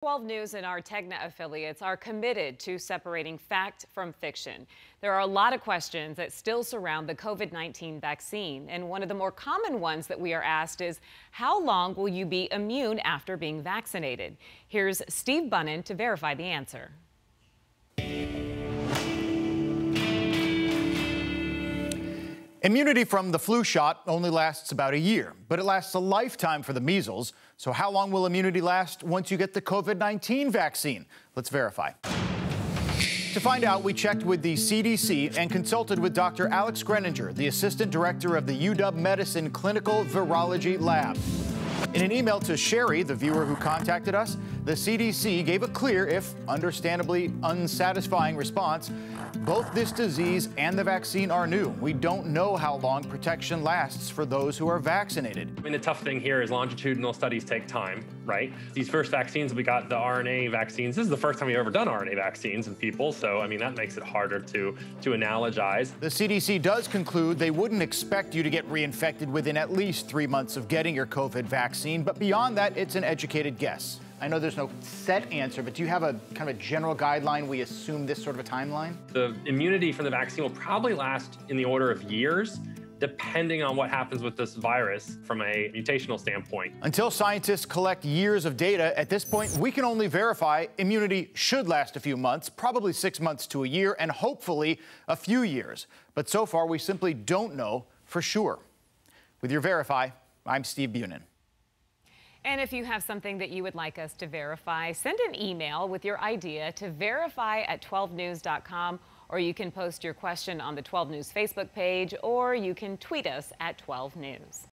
12 News and our Tegna affiliates are committed to separating fact from fiction. There are a lot of questions that still surround the COVID 19 vaccine, and one of the more common ones that we are asked is How long will you be immune after being vaccinated? Here's Steve Bunin to verify the answer. Immunity from the flu shot only lasts about a year, but it lasts a lifetime for the measles. So, how long will immunity last once you get the COVID 19 vaccine? Let's verify. To find out, we checked with the CDC and consulted with Dr. Alex Greninger, the assistant director of the UW Medicine Clinical Virology Lab. In an email to Sherry, the viewer who contacted us, the CDC gave a clear, if understandably unsatisfying, response. Both this disease and the vaccine are new. We don't know how long protection lasts for those who are vaccinated. I mean, the tough thing here is longitudinal studies take time, right? These first vaccines, we got the RNA vaccines. This is the first time we've ever done RNA vaccines in people. So, I mean, that makes it harder to, to analogize. The CDC does conclude they wouldn't expect you to get reinfected within at least three months of getting your COVID vaccine. But beyond that, it's an educated guess. I know there's no set answer, but do you have a kind of a general guideline? We assume this sort of a timeline? The immunity from the vaccine will probably last in the order of years depending on what happens with this virus from a mutational standpoint. Until scientists collect years of data, at this point, we can only verify immunity should last a few months, probably six months to a year, and hopefully a few years. But so far, we simply don't know for sure. With your Verify, I'm Steve Bunin. And if you have something that you would like us to verify, send an email with your idea to verify at 12news.com, or you can post your question on the 12 News Facebook page, or you can tweet us at 12 News.